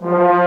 Bye.